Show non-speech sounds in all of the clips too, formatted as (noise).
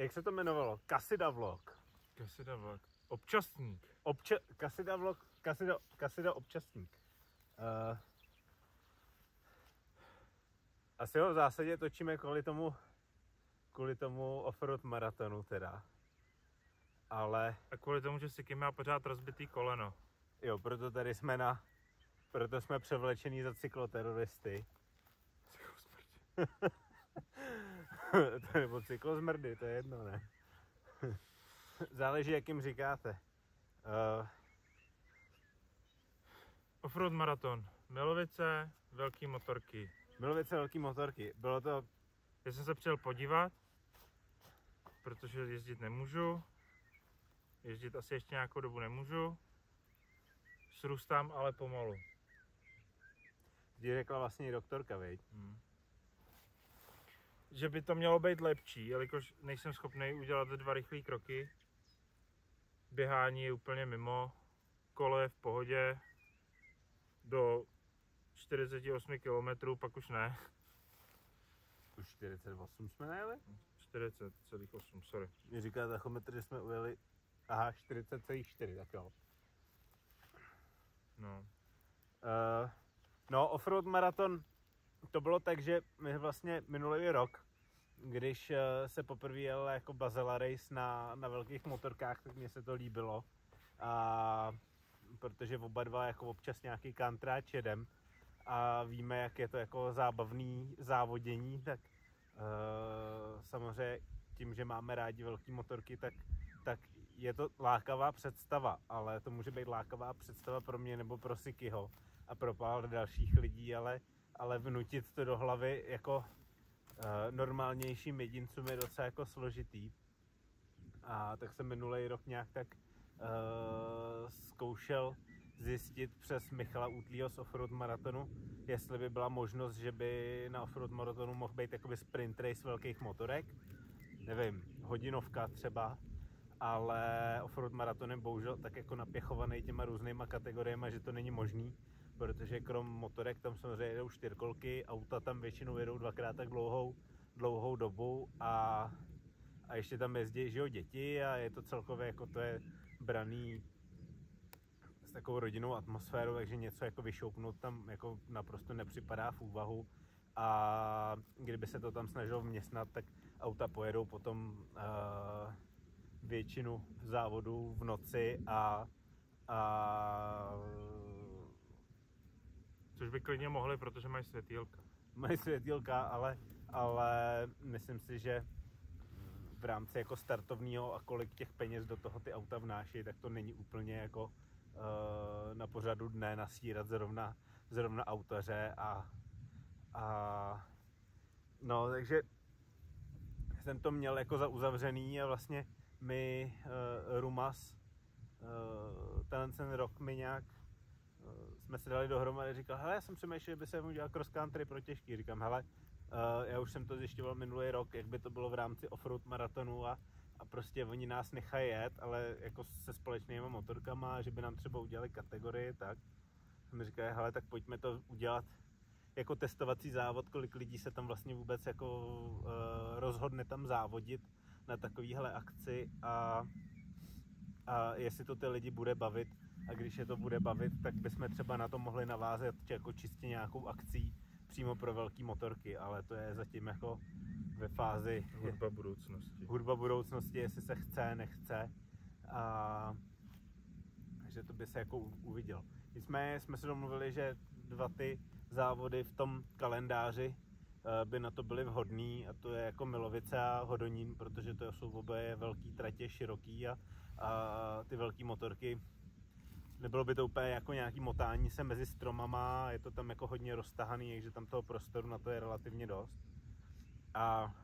Jak se to jmenovalo? Kasida Vlog. Kasida vlak. Občasník. Obča- Kasida Vlog, Kasida, Kasida Občasník. Uh, asi ho v zásadě točíme kvůli tomu, kvůli tomu offroad maratonu teda. Ale A kvůli tomu, že Siky má pořád rozbitý koleno. jo, proto tady jsme na, proto jsme převlečení za cykloteroristy. (laughs) (laughs) (laughs) nebo cyklozmrdy, to je jedno, ne? (laughs) Záleží, jak jim říkáte. Uh, Offroad maraton. Milovice, velký motorky. Milovice velký motorky. Bylo to, Já jsem se přijel podívat, protože jezdit nemůžu. Jezdit asi ještě nějakou dobu nemůžu. Srůstám ale pomalu. ti řekla vlastně i doktorka, viď? Hmm. Že by to mělo být lepší, jelikož nejsem schopný udělat dva rychlé kroky. Běhání je úplně mimo, kolo je v pohodě, do 48 km, pak už ne. Už 48 jsme najeli? 40,8, sorry. Mě říká tachometr, že jsme ujeli, aha, 40,4, tak jo. No. Uh, no, offroad maraton, to bylo tak, že my vlastně minulý rok, když uh, se poprvé jel jako Bazela Race na, na velkých motorkách, tak mně se to líbilo. A protože oba dva jako občas nějaký kantráč jedem a víme, jak je to jako zábavný závodění, tak uh, samozřejmě tím, že máme rádi velké motorky, tak, tak je to lákavá představa, ale to může být lákavá představa pro mě nebo pro Sikyho a pro pár dalších lidí, ale, ale vnutit to do hlavy jako uh, normálnějším jedincům je docela jako složitý. A tak jsem minulý rok nějak tak uh, zkoušel zjistit přes Michala Útlýho z Offroad Maratonu, jestli by byla možnost, že by na Offroad Maratonu mohl být jakoby sprint race velkých motorek. Nevím, hodinovka třeba, ale offroad maraton je bohužel tak jako napěchovaný těma různýma kategoriemi, že to není možný, protože krom motorek tam samozřejmě jedou čtyřkolky, auta tam většinou jedou dvakrát tak dlouhou, dlouhou dobu a, a ještě tam jezdí že jo, děti a je to celkově jako to je braný s takovou rodinnou atmosférou, takže něco jako vyšoupnout tam jako naprosto nepřipadá v úvahu. A kdyby se to tam snažilo vměstnat, tak auta pojedou potom uh, většinu závodů v noci a, a Což by klidně mohli, protože mají světýlka. mají světýlka, ale, ale myslím si, že v rámci jako startovního a kolik těch peněz do toho ty auta vnáší, tak to není úplně jako uh, na pořadu dne nasírat zrovna, zrovna autaře a, a no, takže jsem to měl jako za uzavřený a vlastně mi uh, Rumas uh, ten, ten rok mi nějak jsme se dali dohromady, říkal, hele, já jsem přemýšlel, že by se mu dělal cross country pro těžký. Říkám, hele, uh, já už jsem to zjišťoval minulý rok, jak by to bylo v rámci offroad maratonu a, a prostě oni nás nechají jet, ale jako se společnými motorkama, že by nám třeba udělali kategorii, tak. Mi říkají, hele, tak pojďme to udělat jako testovací závod, kolik lidí se tam vlastně vůbec jako uh, rozhodne tam závodit na takovýhle akci a, a jestli to ty lidi bude bavit a když je to bude bavit, tak bychom třeba na to mohli navázat jako čistě nějakou akcí přímo pro velké motorky, ale to je zatím jako ve fázi Hudba budoucnosti. hudba budoucnosti, jestli se chce, nechce a že to by se jako uviděl. Nicméně jsme se domluvili, že dva ty závody v tom kalendáři eh, by na to byly vhodný a to je jako Milovice a Hodonín, protože to jsou obě velký tratě, široký a, a ty velké motorky nebylo by to úplně jako nějaký motání se mezi stromama, je to tam jako hodně roztahaný, takže tam toho prostoru na to je relativně dost. A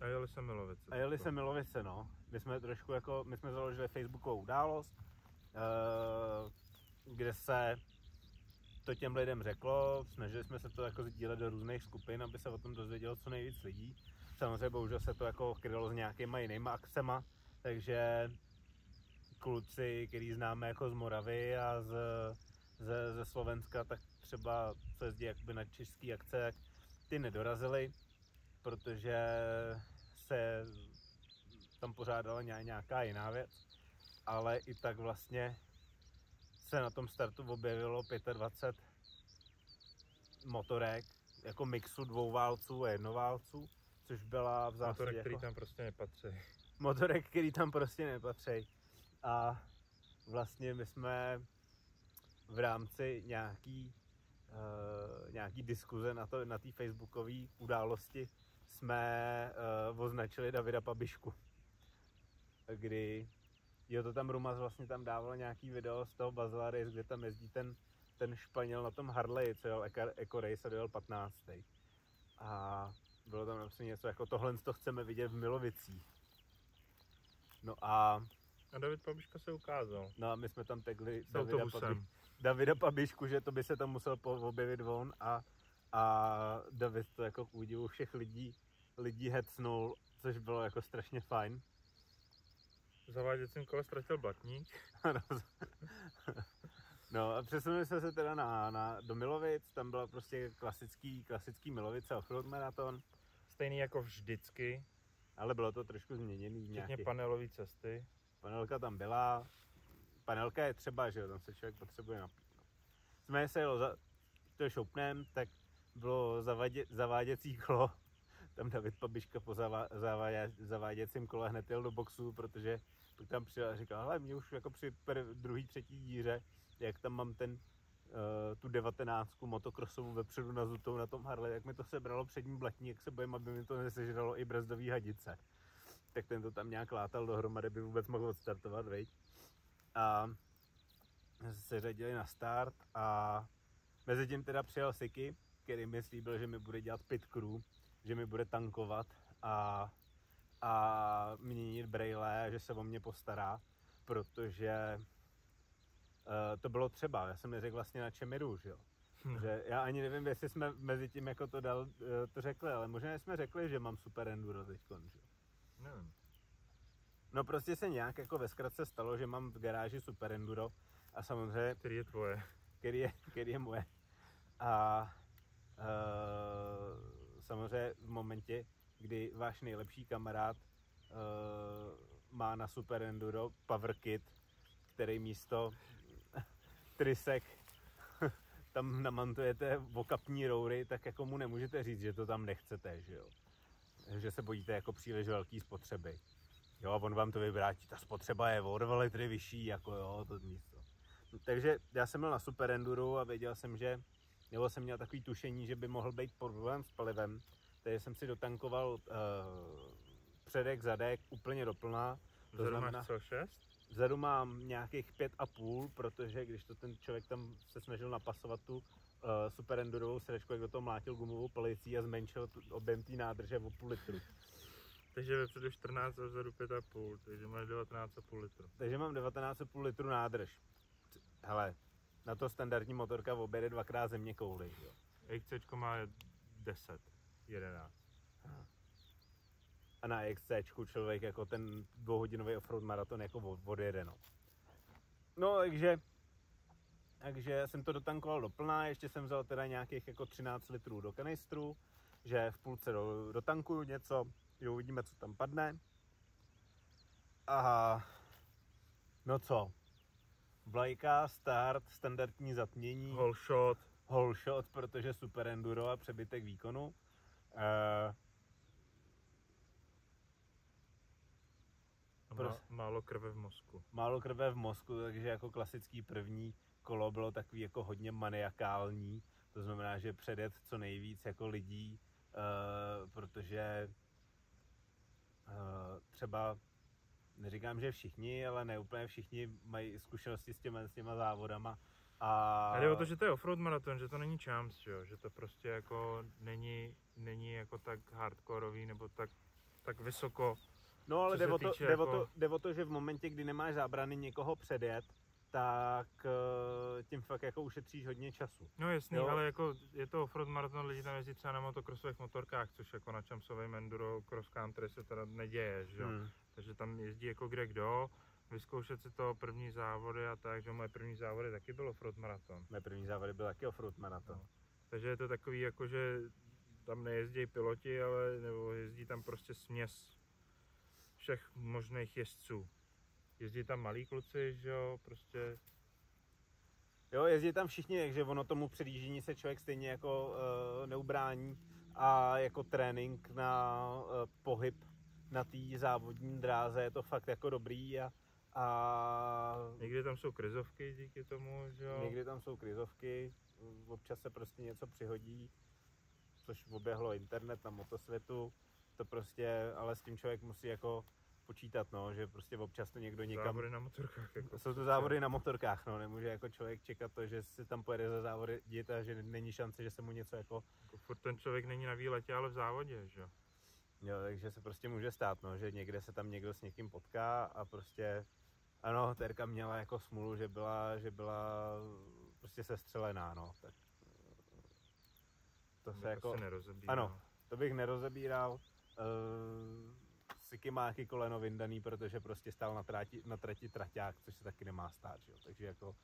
A jeli se Milovice. a jeli se Milovice, no. My jsme trošku jako, my jsme založili facebookovou událost, eh, kde se to těm lidem řeklo, snažili jsme se to jako sdílet do různých skupin, aby se o tom dozvědělo co nejvíc lidí. Samozřejmě bohužel se to jako krylo s nějakýma jinýma akcema, takže kluci, který známe jako z Moravy a z, ze, ze Slovenska, tak třeba co jezdí jakoby na český akce, tak ty nedorazili, protože se tam pořádala ně- nějaká jiná věc, ale i tak vlastně se na tom startu objevilo 25 motorek, jako mixu dvouválců a jednoválců, což byla v zásadě Motorek, jako který tam prostě nepatří. motorek, který tam prostě nepatří. A vlastně my jsme v rámci nějaký, uh, nějaký diskuze na to, na té facebookové události jsme uh, označili Davida Pabišku. Kdy jo, to tam Rumas vlastně tam dával nějaký video z toho Bazela Race, kde tam jezdí ten, ten Španěl na tom Harley, co jel Eco, Race a dojel 15. A bylo tam napsané něco jako tohle to chceme vidět v Milovicích. No a, A David Pabiška se ukázal. no a my jsme tam tegli S Davida, Pabi. Davida Pabišku, že to by se tam musel po- objevit on a, a David to jako k údivu všech lidí, lidí hecnul, což bylo jako strašně fajn. V zaváděcím kole ztratil blatník. (laughs) no a přesunuli jsme se teda na, na, do Milovic, tam byla prostě klasický, klasický Milovice offroad maraton, Stejný jako vždycky, ale bylo to trošku změněný včetně nějaký. panelové cesty. Panelka tam byla, panelka je třeba, že jo, tam se člověk potřebuje napít. Jsme se jelo za, to šoupnem, tak bylo zavadě, zaváděcí kolo, tam David Pabiška po zavá, zavádě, zaváděcím kole hned jel do boxu, protože pak tam přijel a říkal, hele, mě už jako při prv, druhý, třetí díře, jak tam mám ten, uh, tu devatenáctku motokrosovou vepředu na zutou na tom Harley, jak mi to sebralo přední blatní, jak se bojím, aby mi to nesežralo i brzdový hadice. Tak ten to tam nějak látal dohromady, aby vůbec mohl odstartovat, veď. A se řadili na start a mezi tím teda přijel Siky, který mi slíbil, že mi bude dělat pit crew, že mi bude tankovat a, a měnit braille, že se o mě postará, protože uh, to bylo třeba, já jsem neřekl vlastně na čem jedu, že jo. Hm. Že já ani nevím, jestli jsme mezi tím jako to dal, eh, to řekli, ale možná jsme řekli, že mám super enduro teď, že jo. Nevím. No prostě se nějak jako ve zkratce stalo, že mám v garáži super enduro a samozřejmě, Který je tvoje? který je, který je moje. A uh, samozřejmě v momentě, kdy váš nejlepší kamarád uh, má na super enduro power kit, který místo trysek tam namantujete okapní roury, tak jako mu nemůžete říct, že to tam nechcete, že jo. Že se bojíte jako příliš velký spotřeby. Jo, a on vám to vyvrátí, ta spotřeba je o 2 litry vyšší, jako jo, to nic. To. Takže já jsem byl na Super Enduro a věděl jsem, že, nebo jsem měl takový tušení, že by mohl být problém s palivem, takže jsem si dotankoval uh, předek, zadek úplně doplná. To Vzadu znamená, máš co, 6? vzadu mám nějakých pět a půl, protože když to ten člověk tam se snažil napasovat tu super endurovou sedačku, jak do toho mlátil gumovou palicí a zmenšil objem té nádrže o půl litru. Takže vepředu 14 a vzadu 5,5, takže máš 19,5 litru. Takže mám 19,5 litru nádrž. Hele, na to standardní motorka objede dvakrát země kouli. Jo. XC má 10, 11. A na XC člověk jako ten dvouhodinový offroad maraton jako od- odjede. No. no takže, takže jsem to dotankoval do plná, ještě jsem vzal teda nějakých jako 13 litrů do kanistru, že v půlce do, dotankuju něco, že uvidíme, co tam padne. A no co, vlajka, start, standardní zatmění, Whole shot. whole shot, protože super enduro a přebytek výkonu. Uh, Prostě. málo krve v mozku. málo krve v mozku, takže jako klasický první kolo bylo takový jako hodně maniakální. To znamená, že předjet co nejvíc jako lidí, uh, protože uh, třeba neříkám, že všichni, ale ne úplně všichni mají zkušenosti s těma, s těma závodama. A, A jde o to, že to je offroad maraton, že to není champs, že, jo? že to prostě jako není, není jako tak hardkorový nebo tak, tak vysoko. No ale jde o, to, jde, o jako- to, jde o to, že v momentě, kdy nemáš zábrany někoho předjet, tak eh, tím fakt jako ušetříš hodně času. No jasný, Jo. ale jako je to offroad maraton, lidi tam jezdí třeba na motokrosových motorkách, což jako na champsovém enduro cross country se teda neděje, že jo. Hmm. Takže tam jezdí jako kde kdo, vyzkoušet si to první závody a tak, že moje první závody taky bylo offroad maraton. Mé první závody byl taky offroad maraton. No. Takže je to takový jako, že tam nejezdí piloti, ale nebo jezdí tam prostě směs všech možných jezdců. Jezdí tam malí kluci, že jo, prostě Jo, jezdí tam všichni, takže ono tomu předjíždění se člověk stejně jako uh, neubrání a jako trénink na uh, pohyb na té závodní dráze je to fakt jako dobrý a, a někdy tam jsou krizovky díky tomu, že jo. někdy tam jsou krizovky, občas se prostě něco přihodí, což oběhlo internet na motosvětu, to prostě, ale s tím člověk musí jako počítat, no, že prostě občas to někdo někam... Závody na motorkách. Jako Jsou to závody na motorkách, no, nemůže jako člověk čekat to, že si tam pojede za závody dít a že není šance, že se mu něco jako... Jako furt ten člověk není na výletě, ale v závodě, že jo. Jo, takže se prostě může stát, no, že někde se tam někdo s někým potká a prostě... Ano, Terka měla jako smůlu, že byla, že byla prostě sestřelená, no, tak... To se jako... se nerozebírá. Ano, to bych nerozebíral. Uh, Siky má taky koleno vyndaný, protože prostě stál na, trati, na trati traťák, což se taky nemá stát, že jo? takže jako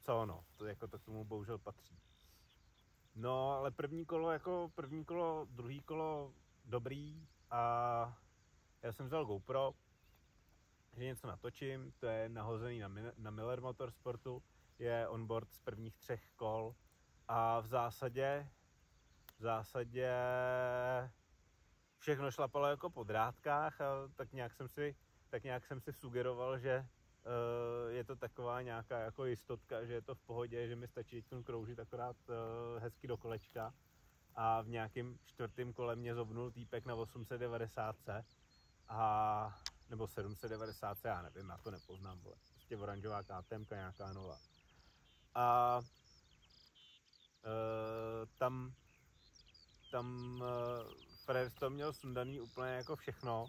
co ono, to jako to k tomu bohužel patří. No, ale první kolo jako první kolo, druhý kolo dobrý a já jsem vzal GoPro, že něco natočím, to je nahozený na, na Miller Motorsportu, je onboard z prvních třech kol a v zásadě v zásadě všechno šlapalo jako po drátkách a tak nějak jsem si, tak nějak jsem si sugeroval, že uh, je to taková nějaká jako jistotka, že je to v pohodě, že mi stačí teď kroužit akorát uh, hezky do kolečka a v nějakém čtvrtém kole mě zobnul týpek na 890 a nebo 790, já nevím, já to nepoznám, vole. Prostě oranžová KTM, nějaká nová. A uh, tam tam Fred to měl sundaný úplně jako všechno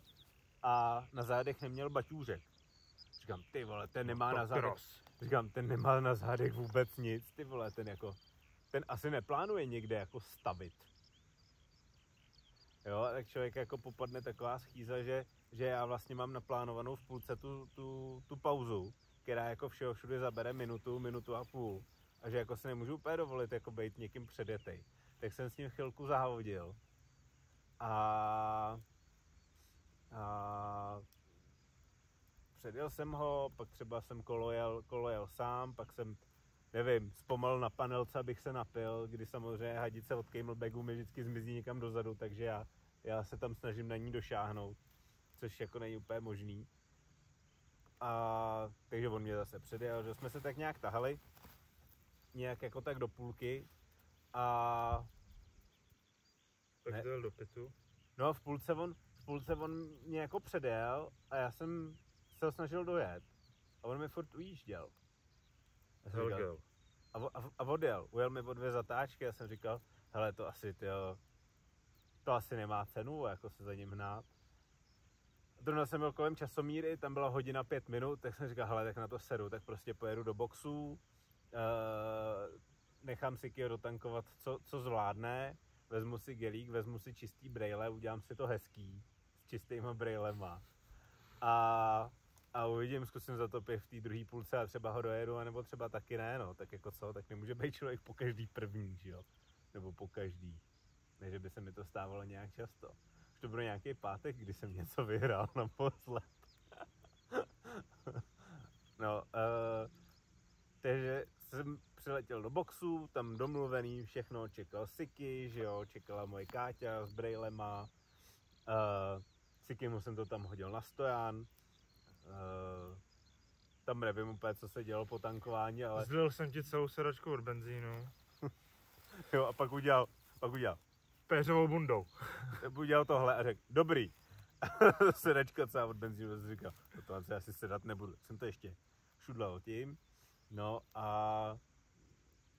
a na zádech neměl baťůžek. Říkám, ty vole, ten nemá na zádech, říkám, ten nemá na zádech vůbec nic, ty vole, ten jako, ten asi neplánuje někde jako stavit. Jo, tak člověk jako popadne taková schýza, že, že já vlastně mám naplánovanou v půlce tu, tu, tu pauzu, která jako všeho všude zabere minutu, minutu a půl. A že jako si nemůžu úplně dovolit jako být někým předjetej. Tak jsem s ním chvilku zahodil. A, a předjel jsem ho, pak třeba jsem kolojel, kolojel sám, pak jsem, nevím, zpomalil na panelce, abych se napil, kdy samozřejmě hadice od Camelbacku mi vždycky zmizí někam dozadu, takže já, já se tam snažím na ní došáhnout, což jako není úplně možný. A takže on mě zase předjel, že jsme se tak nějak tahali, nějak jako tak do půlky a Tak Ne. dojel do pitu. No v půlce on, v půlce on mě jako předjel a já jsem se ho snažil dojet. A on mi furt ujížděl. Já jsem říkal, a, a, a odjel. Ujel mi o dvě zatáčky a jsem říkal, hele to asi, tyjo, to asi nemá cenu, jako se za ním hnát. Zrovna jsem byl kolem časomíry, tam byla hodina pět minut, tak jsem říkal, hele, tak na to sedu, tak prostě pojedu do boxu, uh, nechám si Kio dotankovat, co, co zvládne, vezmu si gelík, vezmu si čistý brejle, udělám si to hezký, s čistýma brejlema. A, a uvidím, zkusím zatopit v té druhé půlce a třeba ho dojedu, anebo třeba taky ne, no, tak jako co, tak nemůže být člověk po každý první, že jo, nebo po každý. Ne, že by se mi to stávalo nějak často. Už to bylo nějaký pátek, kdy jsem něco vyhrál (laughs) naposled. (laughs) no, uh, takže jsem přiletěl do boxu, tam domluvený všechno, čekal Siky, že jo, čekala moje Káťa s brejlema. Uh, Siky mu jsem to tam hodil na stojan. Uh, tam nevím úplně, co se dělo po tankování, ale Zlil jsem ti celou sedačku od benzínu. (laughs) jo, a pak udělal, pak udělal, Péřovou bundou. udělal tohle a řekl, dobrý. (laughs) Sedačka celá od benzínu, jsem říkal, no to se asi sedat nebudu. Jsem to ještě šudlal tím. No a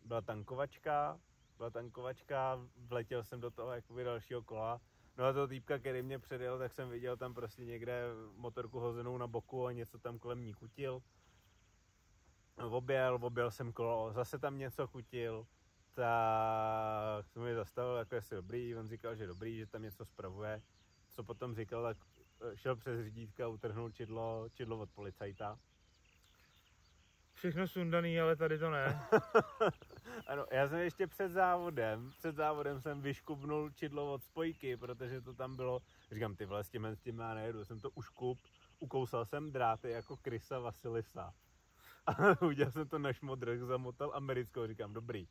byla tankovačka, byla tankovačka, vletěl jsem do toho jakoby dalšího kola. No a toho týpka, který mě předjel, tak jsem viděl tam prostě někde motorku hozenou na boku a něco tam kolem ní kutil. Objel, objel jsem kolo, zase tam něco kutil, tak jsem mi zastavil, jako jestli dobrý, on říkal, že dobrý, že tam něco spravuje. Co potom říkal, tak eh, šel přes řídítka, utrhnul čidlo, čidlo od policajta. Všechno sundaný, ale tady to ne. (laughs) Ano, já jsem ještě před závodem, před závodem jsem vyškubnul čidlo od spojky, protože to tam bylo, říkám, ty vole, s tím, s tím já nejedu, jsem to uškup, ukousal jsem dráty jako Krisa Vasilisa. A (laughs) udělal jsem to na šmodrch, zamotal americkou, říkám, dobrý,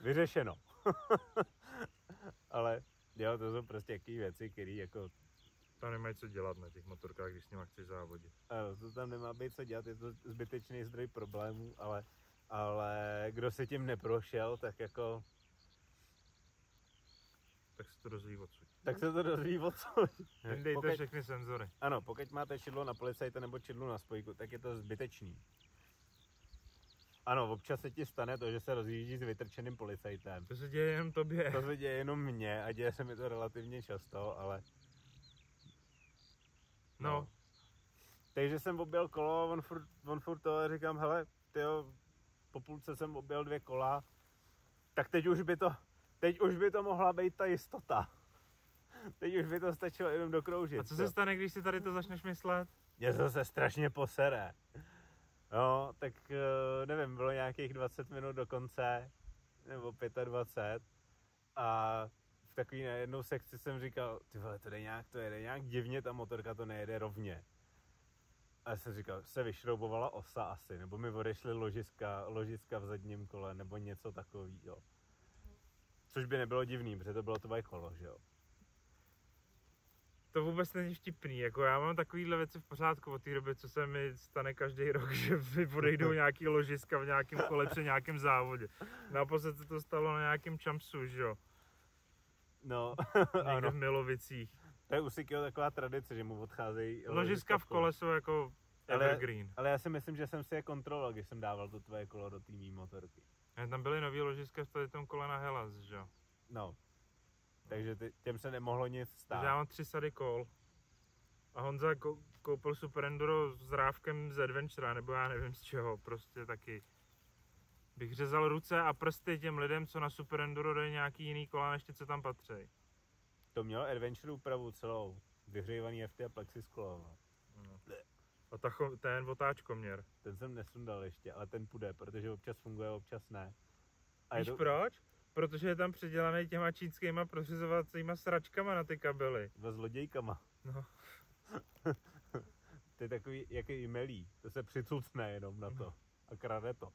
vyřešeno. (laughs) Ale jo, to jsou prostě jaký věci, které jako Tam nemají co dělat na těch motorkách, když s nimi chceš závodit. Ano, to tam nemá být co dělat, je to zbytečný zdroj problémů, ale, ale kdo se tím neprošel, tak jako, Tak se to dozví odsud. tak se to dozví o co. Vyndejte Pokud- všechny senzory. Ano, pokud máte čidlo na policajta nebo čidlo na spojku, tak je to zbytečný. Ano, občas se ti stane to, že se rozjíždí s vytrčeným policajtem. To se děje jen tobě. To se děje jenom mně a děje se mi to relativně často, ale No, Takže jsem objel kolo a on furt, on furt to a říkám, hele, tyjo, po půlce jsem objel dvě kola, tak teď už by to, teď už by to mohla být ta jistota. Teď už by to stačilo jenom dokroužit. a co se stane, když si tady to začneš myslet? Mě to se strašně posere. No, tak eh, nevím, bylo nějakých 20 minut do konce, nebo 25. A v takový na jednou sekci jsem říkal, ty vole, to jde nějak, to jede nějak divně, ta motorka to nejede rovně. A já jsem říkal, se vyšroubovala osa asi, nebo mi odešly ložiska, ložiska v zadním kole, nebo něco takového. Což by nebylo divný, protože to bylo tvoje kolo, že jo. To vůbec není vtipný, jako já mám takovýhle věci v pořádku od té doby, co se mi stane každý rok, (laughs) že mi odejdou nějaký ložiska v nějakém kole při nějakém závodě. Naposled se to stalo na nějakém čampsu, že jo, No, (laughs) někde ano. v Milovicích. To je u Sikyho taková tradice, že mu odcházejí Ložiska v kole jsou jako Ale- evergreen. Ale já si myslím, že jsem si je kontroloval, když jsem dával to tvoje kolo do té mý motorky. A Tam byly nový ložiska v tady tom kole na Hellas, že jo. No. Takže ty, těm se nemohlo nic Takže stát. já mám tři sady kol. A Honza kou- koupil Super Enduro s rávkem z Adventura, nebo já nevím z čeho, prostě taky. Bych řezal ruce a prsty těm lidem, co na Super Enduro dají nějaký jiný kola, než ty, co tam patří. To mělo Adventure úpravu celou. Vyhřívaný FT a plexisklo. A tacho, ten otáčkoměr. Ten jsem nesundal ještě, ale ten půjde, protože občas funguje, občas ne. A je Víš to proč? Protože je tam předělaný těma čínskýma prořizovacíma sračkama na ty kabely. dva zlodějkama. No. (laughs) to je takový, jaký jmelí. To se přicucne jenom na to. A krade to.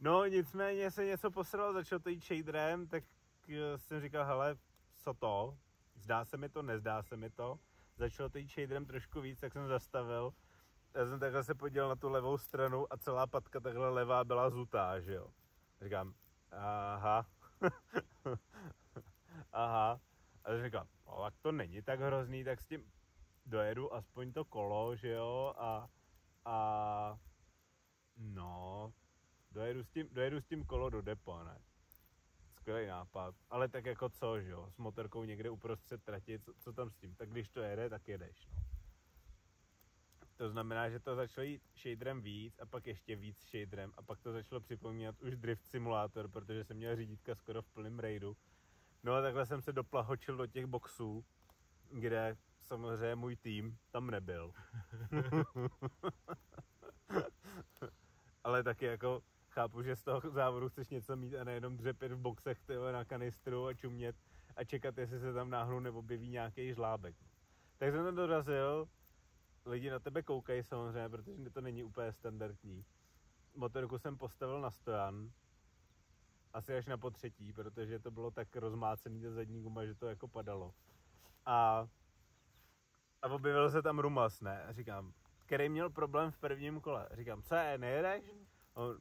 No nicméně se něco posralo, začal to jít shaderem, tak eh, jsem říkal, hele, co to? Zdá se mi to, nezdá se mi to. Začalo to jít shaderem trošku víc, tak jsem zastavil. Já jsem takhle se podíval na tu levou stranu a celá patka takhle levá byla zutá, že jo. Říkám, aha. (laughs) aha. A říkal, no, tak to není tak hrozný, tak s tím dojedu aspoň to kolo, že jo, a, a no, dojedu s tím, dojedu s tím kolo do depo, ne? Skvělý nápad, ale tak jako co, že jo, s motorkou někde uprostřed trati, co, co tam s tím, tak když to jede, tak jedeš, no. To znamená, že to začalo jít shaderem víc a pak ještě víc shaderem a pak to začalo připomínat už drift simulátor, protože jsem měl řídítka skoro v plném raidu. No a takhle jsem se doplahočil do těch boxů, kde samozřejmě můj tým tam nebyl. (laughs) (laughs) Ale taky jako chápu, že z toho závodu chceš něco mít a nejenom dřepět v boxech tyhle, na kanistru a čumět a čekat, jestli se tam náhodou neobjeví nějaký žlábek. Tak jsem tam dorazil, lidi na tebe koukají samozřejmě, protože to není úplně standardní. Motorku jsem postavil na stojan, asi až na potřetí, protože to bylo tak rozmácený ta zadní guma, že to jako padalo. A, a objevil se tam Rumas, ne? A říkám, který měl problém v prvním kole. Říkám, co je, nejedeš?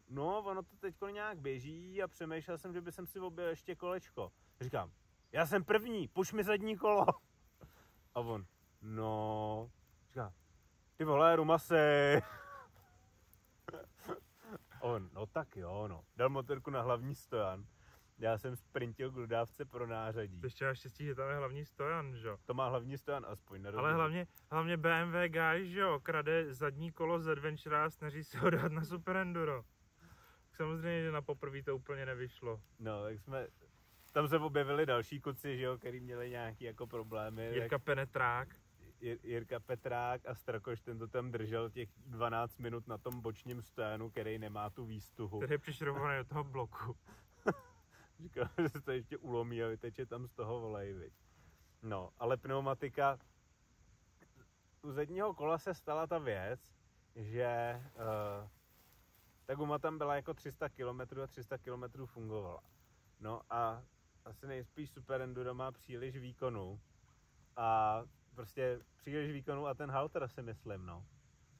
No, ono to teď nějak běží a přemýšlel jsem, že by jsem si objel ještě kolečko. Říkám, já jsem první, puš mi zadní kolo. (laughs) A on, no, říká, ty vole, Rumase. (laughs) A on, no tak jo, no. Dal motorku na hlavní stojan. Já jsem sprintil k dodávce pro nářadí. To ještě máš štěstí, že tam je hlavní stojan, že jo. To má hlavní stojan aspoň. Na Ale hlavně, hlavně BMW guy, že jo, krade zadní kolo z Adventura a snaží se ho dát na Super Enduro. Samozřejmě, že na poprvé to úplně nevyšlo. No, tak jsme... Tam se objevili další kuci, že jo, který měli nějaký jako problémy. Jirka Penetrák. Jir, Jirka Petrák a Strakoš, ten to tam držel těch 12 minut na tom bočním stojanu, který nemá tu výstuhu. který je přišrobovaný do toho bloku. (laughs) Říkal, (laughs) že se to ještě ulomí a vyteče tam z toho volej, viď. No, ale pneumatika, u zadního kola se stala ta věc, že uh, ta guma tam byla jako 300 km a 300 km fungovala. No a asi nejspíš Super Enduro má příliš výkonu a prostě příliš výkonu a ten halter si myslím, no.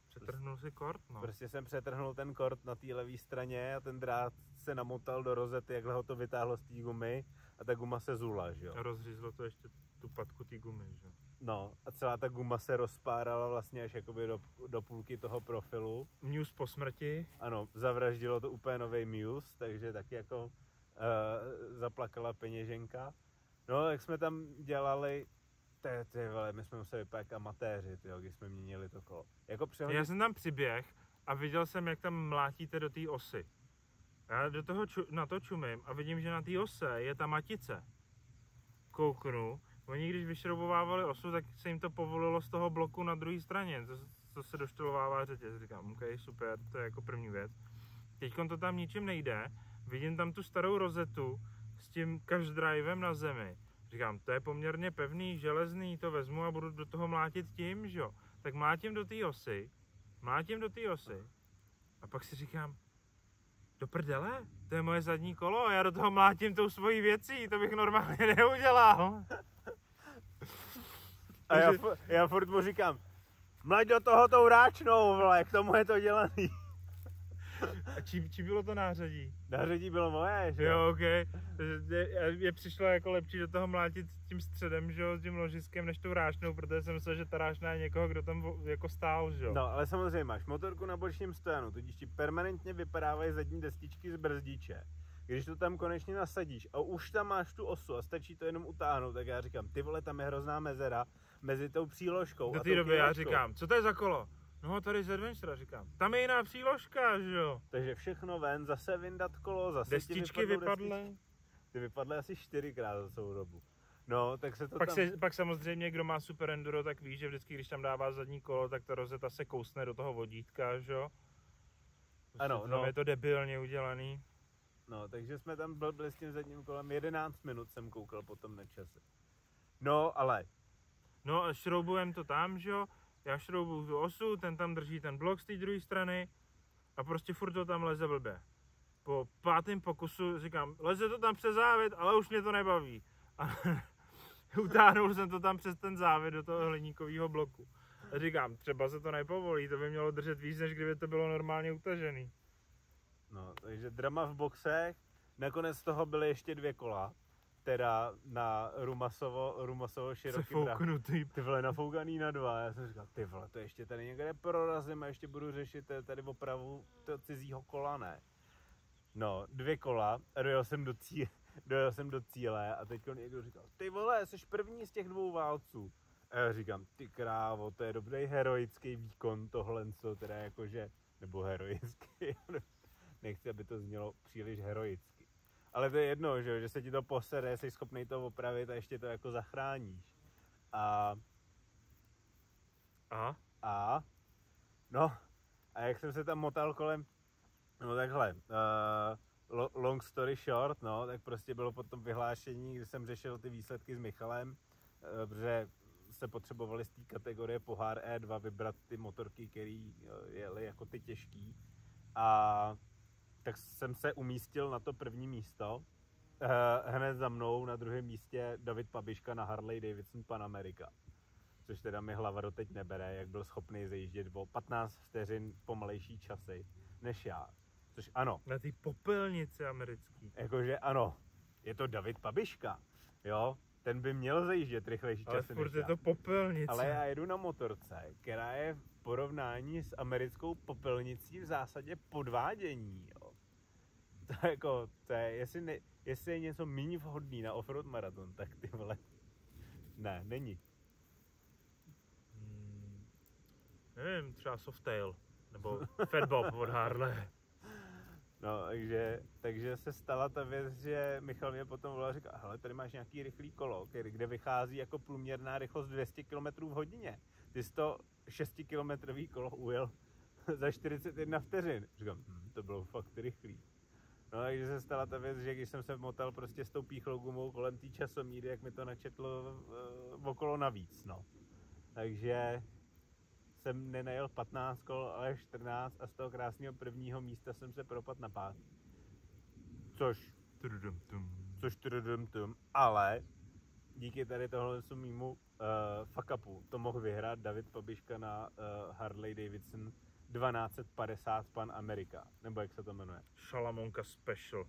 Přetrhnul si kort, no. Prostě jsem přetrhnul ten kort na té levé straně a ten drát se namotal do rozety, jakhle ho to vytáhlo z té gumy a ta guma se zula, že jo. A rozřízlo to ještě tu patku té gumy, že? No a celá ta guma se rozpárala vlastně až jakoby do, do půlky toho profilu. Muse po smrti. Ano, zavraždilo to úplně nový Muse, takže taky jako uh, zaplakala peněženka. No, jak jsme tam dělali, ty, ty vole, my jsme museli vypadat jak amatéři, tyjo, když jsme měnili to kolo. Jako přehodit... Já jsem tam přiběh a viděl jsem, jak tam mlátíte do té osy. Já do toho ču, na to čumím a vidím, že na té ose je ta matice. Kouknu, oni když vyšroubovávali osu, tak se jim to povolilo z toho bloku na druhé straně, to, to se doštelovává řetěz. Říkám, OK, super, to je jako první věc. Teď to tam ničím nejde, vidím tam tu starou rozetu s tím cash drivem na zemi. Říkám, to je poměrně pevný, železný, to vezmu a budu do toho mlátit tím, že jo. Tak mlátím do té osy, mlátím do té osy a pak si říkám, do prdele, to je moje zadní kolo já do toho mlátím tou svojí věcí, to bych normálně (laughs) neudělal. A já, já furt mu říkám, mlať do toho tou ráčnou, vole, k tomu je to dělaný. A čí, čí bylo to nářadí? Nářadí bylo moje, že jo? ok. Je, je přišlo jako lepší do toho mlátit tím středem, že jo, s tím ložiskem, než tou rášnou, protože jsem myslel, že ta rášna je někoho, kdo tam jako stál, že jo. No, ale samozřejmě máš motorku na bočním stojanu, tudíž ti permanentně vypadávají zadní destičky z brzdiče. Když to tam konečně nasadíš a už tam máš tu osu a stačí to jenom utáhnout, tak já říkám, ty vole, tam je hrozná mezera mezi tou příložkou Do té doby já říkám, co to je za kolo? No tady z Adventure říkám. Tam je jiná příložka, že jo? Takže všechno ven, zase vyndat kolo, zase Destičky vypadly. Destičky. Ty vypadly asi čtyřikrát za celou dobu. No, tak se to pak, tam... se, pak samozřejmě, kdo má Super Enduro, tak ví, že vždycky, když tam dává zadní kolo, tak ta rozeta se kousne do toho vodítka, že jo? Prostě ano, no. je to debilně udělaný. No, takže jsme tam byli s tím zadním kolem 11 minut jsem koukal potom na čase. No, ale... No a šroubujem to tam, že jo? Já šroubuju tu osu, ten tam drží ten blok z té druhé strany a prostě furt to tam leze blbě. Po pátém pokusu říkám, leze to tam přes závět, ale už mě to nebaví. A (laughs) utáhnul jsem to tam přes ten závět do toho hliníkového bloku. A říkám, třeba se to nepovolí, to by mělo držet víc, než kdyby to bylo normálně utažený. No, takže drama v boxech, nakonec toho byly ještě dvě kola, teda na Rumasovo, Rumasovo široký Fouknutý. Ty vole, nafoukaný na dva. Já jsem říkal, ty vole, to ještě tady někde prorazím a ještě budu řešit tady opravu toho cizího kola, ne. No, dvě kola, dojel jsem do cíle, (laughs) dojel jsem do cíle a teď někdo říkal, ty vole, jsi první z těch dvou válců. A já říkám, ty krávo, to je dobrý heroický výkon tohle, co teda jakože, nebo heroický, (laughs) nechci, aby to znělo příliš heroicky ale to je jedno, že, že se ti to posere, jsi schopný to opravit a ještě to jako zachráníš. A... A? A? No, a jak jsem se tam motal kolem, no takhle, uh, long story short, no, tak prostě bylo potom vyhlášení, kdy jsem řešil ty výsledky s Michalem, uh, protože se potřebovali z té kategorie pohár E2 vybrat ty motorky, které uh, jeli jako ty těžký. A tak jsem se umístil na to první místo. Uh, hned za mnou na druhém místě David Pabiška na Harley Davidson Pan America. Což teda mi hlava doteď nebere, jak byl schopný zajíždět o 15 vteřin pomalejší časy než já. Což ano. Na ty popelnici americký. Jakože ano, je to David Pabiška, jo, ten by měl zajíždět rychlejší Ale časy než je to popelnice. Ale já jedu na motorce, která je v porovnání s americkou popelnicí v zásadě podvádění, jo to jako, to je, jestli, ne, jestli je něco méně vhodný na offroad maraton, tak ty vole, ne, není. Hmm, nevím, třeba Softail, nebo Fatbob (laughs) od Harley. No, takže, takže se stala ta věc, že Michal mě potom volal a říká, hele, tady máš nějaký rychlý kolo, který, kde vychází jako průměrná rychlost 200 km v hodině. Ty jsi to 6 km kolo ujel (laughs) za 41 vteřin. Říkám, hm, to bylo fakt rychlý. No takže se stala ta věc, že když jsem se motal prostě s tou píchlou gumou kolem té časomíry, jak mi to načetlo uh, okolo navíc, no. Takže jsem nenajel 15 kol, ale 14 a z toho krásného prvního místa jsem se propad na pát. Což, což tum, ale díky tady tohle mýmu uh, fuck upu to mohl vyhrát David Pabiška na uh, Harley Davidson 1250 Pan Amerika, nebo jak se to jmenuje. Šalamonka Special.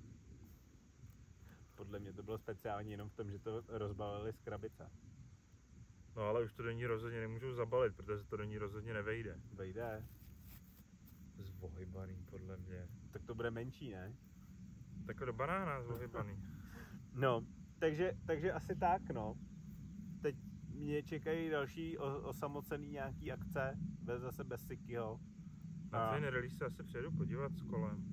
Podle mě to bylo speciální jenom v tom, že to rozbalili z krabice. No ale už to do ní rozhodně nemůžu zabalit, protože to do ní rozhodně nevejde. Vejde, Zvohybaný podle mě. tak to bude menší, ne? Takhle do banána zvohybaný. (laughs) No, takže, takže asi tak, no. Teď mě čekají další osamocený nějaký akce, bez zase bez Sikyho. Na A ten se asi přijedu podívat s kolem.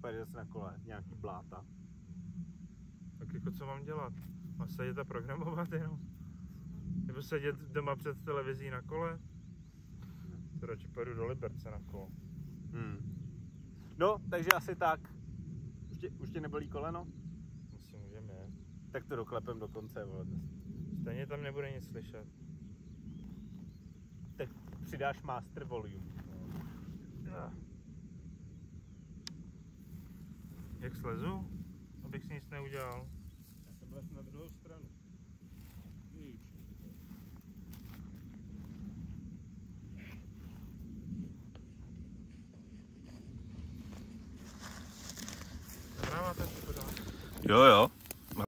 pojede zase na kole, nějaký bláta. Tak jako co mám dělat? Mám sedět a programovat jenom? Nebo sedět doma před televizí na kole? To radši pojedu do Liberce na kolo. Hmm. No, takže asi tak. Už tě, už tě nebolí koleno? Asi můžeme jet. Tak to doklepem do konce, vole. Stejně tam nebude nic slyšet. Teď přidáš master volume. Jak slezu? Abych si nic neudělal. Já jsem vlez na druhou stranu. Nahráváte pořád? Jo, jo.